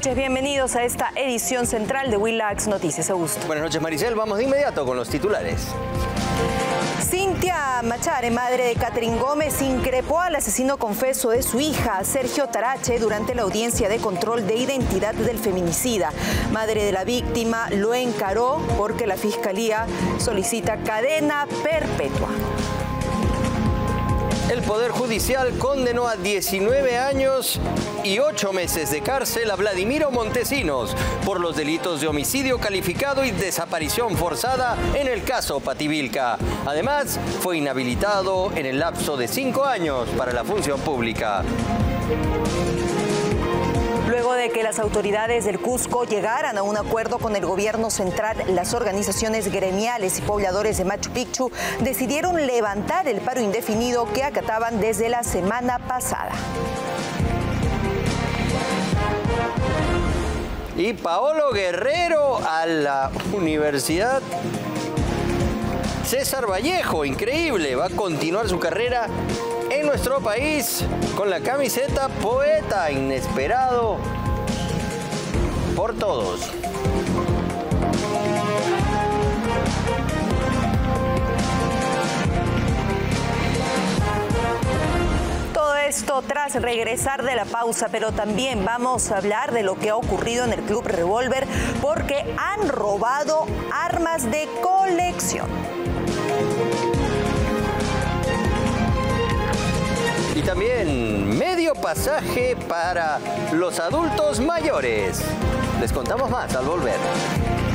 noches, bienvenidos a esta edición central de Willax Noticias. Augusto. Buenas noches, Maricel. Vamos de inmediato con los titulares. Cintia Machare, madre de Catherine Gómez, increpó al asesino confeso de su hija, Sergio Tarache, durante la audiencia de control de identidad del feminicida. Madre de la víctima lo encaró porque la fiscalía solicita cadena perpetua. El Poder Judicial condenó a 19 años y 8 meses de cárcel a Vladimiro Montesinos por los delitos de homicidio calificado y desaparición forzada en el caso Pativilca. Además, fue inhabilitado en el lapso de 5 años para la función pública. Que las autoridades del Cusco llegaran a un acuerdo con el gobierno central, las organizaciones gremiales y pobladores de Machu Picchu decidieron levantar el paro indefinido que acataban desde la semana pasada. Y Paolo Guerrero a la Universidad César Vallejo, increíble, va a continuar su carrera en nuestro país con la camiseta poeta inesperado por todos. Todo esto tras regresar de la pausa, pero también vamos a hablar de lo que ha ocurrido en el Club Revolver porque han robado armas de colección. Y también medio pasaje para los adultos mayores. Les contamos más al volver.